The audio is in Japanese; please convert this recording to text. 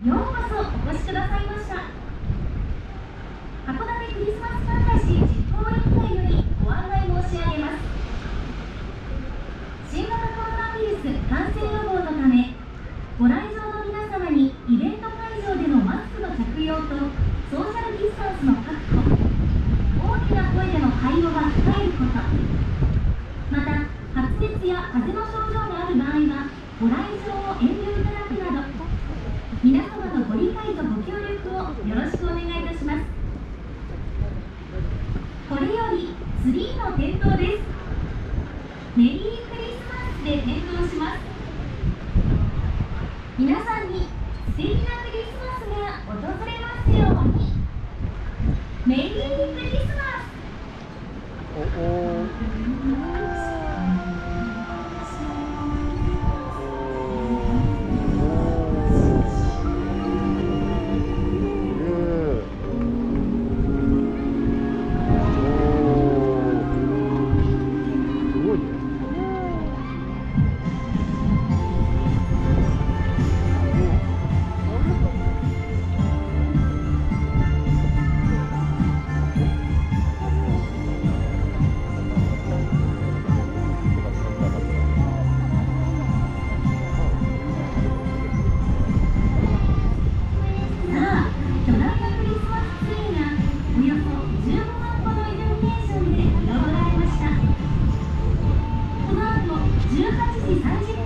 ようこそお越しくださいました。函館クリスマスファンタジー実行委員会よりご案内申し上げます。新型コロナウイルス感染予防のためご来場の皆様にイベント会場でのマスクの着用とソーシャルディスタンスの確保大きな声での会話は控えることまた発熱や風邪の症状がある場合はご来場を遠慮いただくなど皆様のご理解とご協力をよろしくお願いいたします。これよりツリーの点灯です。メリークリスマスで点灯します。皆さんに素敵なクリスマスが訪れますように。メリークリスマス18時30分